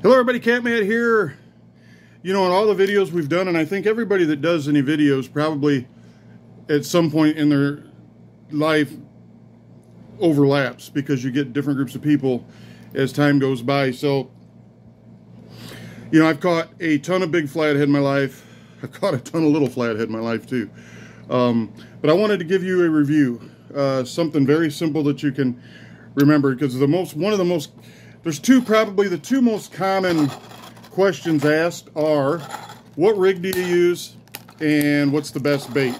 Hello everybody, Catmatt here. You know, in all the videos we've done, and I think everybody that does any videos probably at some point in their life overlaps because you get different groups of people as time goes by. So, you know, I've caught a ton of big flathead in my life. I've caught a ton of little flathead in my life too. Um, but I wanted to give you a review, uh, something very simple that you can remember because the most, one of the most there's two, probably the two most common questions asked are, what rig do you use and what's the best bait?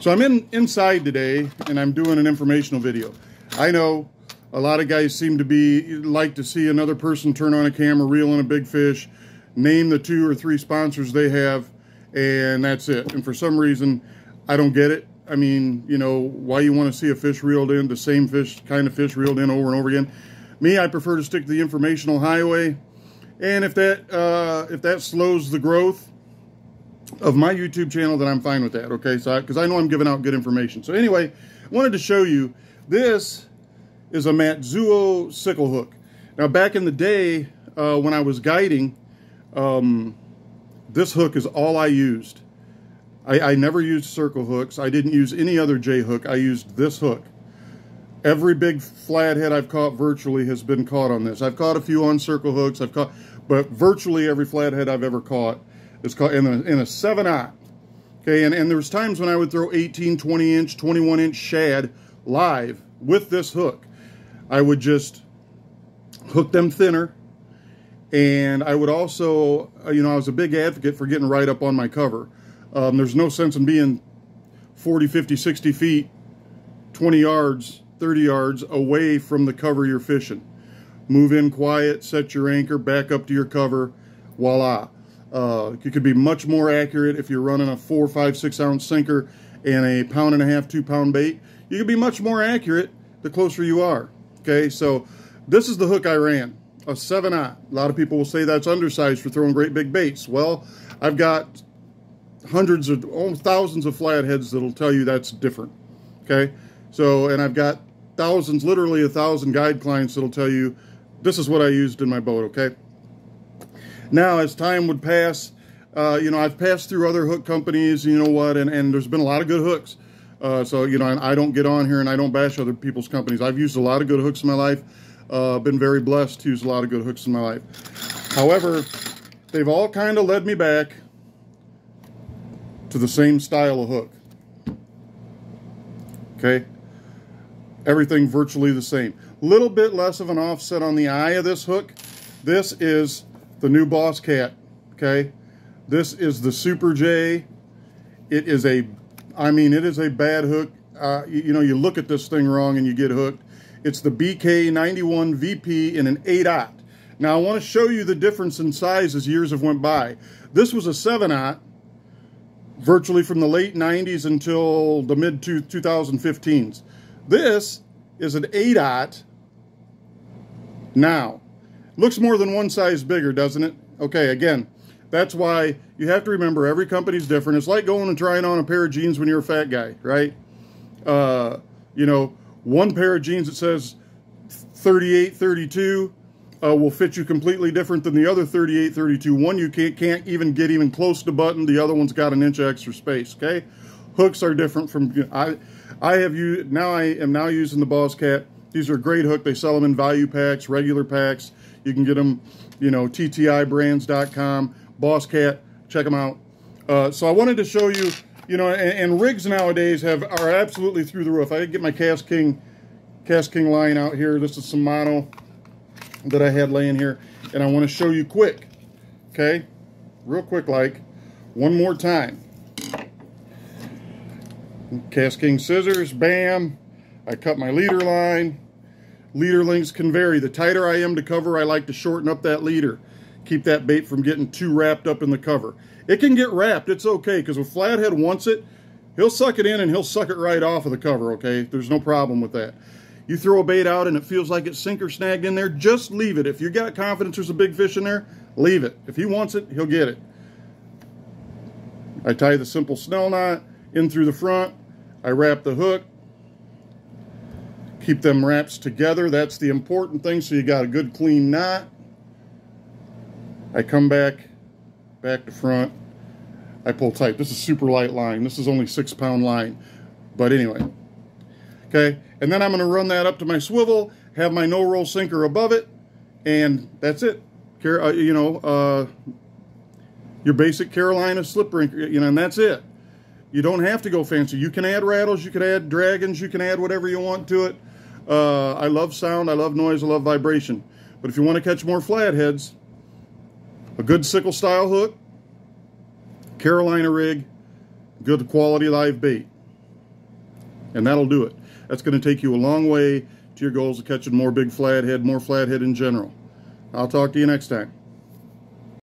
So I'm in inside today and I'm doing an informational video. I know a lot of guys seem to be like to see another person turn on a camera, reel in a big fish, name the two or three sponsors they have, and that's it. And for some reason, I don't get it. I mean, you know, why you want to see a fish reeled in, the same fish, kind of fish reeled in over and over again. Me, I prefer to stick to the informational highway. And if that uh, if that slows the growth of my YouTube channel, then I'm fine with that. Okay, so because I, I, know I'm giving out good information. So anyway, I wanted to show you this is a Matsuo sickle hook. Now back in the day uh, when I was guiding, um, this hook is all I used. I, I never used circle hooks. I didn't use any other J hook. I used this hook. Every big flathead I've caught virtually has been caught on this. I've caught a few on circle hooks. I've caught, but virtually every flathead I've ever caught is caught in a, in a 7-aught. Okay, and, and there was times when I would throw 18, 20 inch, 21 inch shad live with this hook. I would just hook them thinner. And I would also, uh, you know, I was a big advocate for getting right up on my cover. Um, there's no sense in being 40, 50, 60 feet, 20 yards 30 yards away from the cover you're fishing. Move in quiet, set your anchor, back up to your cover, voila. Uh, you could be much more accurate if you're running a four, five, six ounce sinker and a pound and a half, two pound bait. You could be much more accurate the closer you are. Okay, so this is the hook I ran, a 7 aught. A lot of people will say that's undersized for throwing great big baits. Well, I've got hundreds of, almost thousands of flatheads that'll tell you that's different. Okay, so, and I've got thousands, literally a thousand guide clients that'll tell you, this is what I used in my boat, okay? Now, as time would pass, uh, you know, I've passed through other hook companies, you know what, and, and there's been a lot of good hooks. Uh, so, you know, I, I don't get on here and I don't bash other people's companies. I've used a lot of good hooks in my life. Uh, been very blessed to use a lot of good hooks in my life. However, they've all kind of led me back to the same style of hook. Okay? Everything virtually the same. Little bit less of an offset on the eye of this hook. This is the new Boss Cat, okay? This is the Super J. It is a, I mean, it is a bad hook. Uh, you, you, know, you look at this thing wrong and you get hooked. It's the BK91 VP in an 8-aught. Now, I want to show you the difference in size as years have went by. This was a 7-aught, virtually from the late 90s until the mid-2015s. This is an 8-aught now. Looks more than one size bigger, doesn't it? Okay, again, that's why you have to remember every company's different. It's like going and trying on a pair of jeans when you're a fat guy, right? Uh, you know, one pair of jeans that says 38, 32 uh, will fit you completely different than the other 38, 32. One you can't, can't even get even close to button. The other one's got an inch of extra space, okay? Hooks are different from... I, I have used, now I am now using the Boss Cat. These are great hook. They sell them in value packs, regular packs. You can get them, you know, ttibrands.com, Boss Cat, check them out. Uh, so I wanted to show you, you know, and, and, rigs nowadays have are absolutely through the roof. I get my KastKing, Cast King line out here. This is some mono that I had laying here, and I want to show you quick, okay? Real quick like, one more time. KastKing scissors, bam. I cut my leader line. Leader lengths can vary. The tighter I am to cover, I like to shorten up that leader. Keep that bait from getting too wrapped up in the cover. It can get wrapped, it's okay, because if Flathead wants it, he'll suck it in and he'll suck it right off of the cover, okay? There's no problem with that. You throw a bait out and it feels like it's sinker snagged in there, just leave it. If you got confidence there's a big fish in there, leave it. If he wants it, he'll get it. I tie the simple snell knot in through the front, I wrap the hook, keep them wraps together. That's the important thing. So you got a good clean knot. I come back, back to front, I pull tight. This is super light line. This is only six pound line. But anyway, okay. And then I'm going to run that up to my swivel, have my no roll sinker above it, and that's it. Uh, you know, uh, your basic Carolina slip rig, you know, and that's it. You don't have to go fancy. You can add rattles, you can add dragons, you can add whatever you want to it. Uh, I love sound, I love noise, I love vibration. But if you want to catch more flatheads, a good sickle style hook, Carolina rig, good quality live bait. And that'll do it. That's going to take you a long way to your goals of catching more big flathead, more flathead in general. I'll talk to you next time.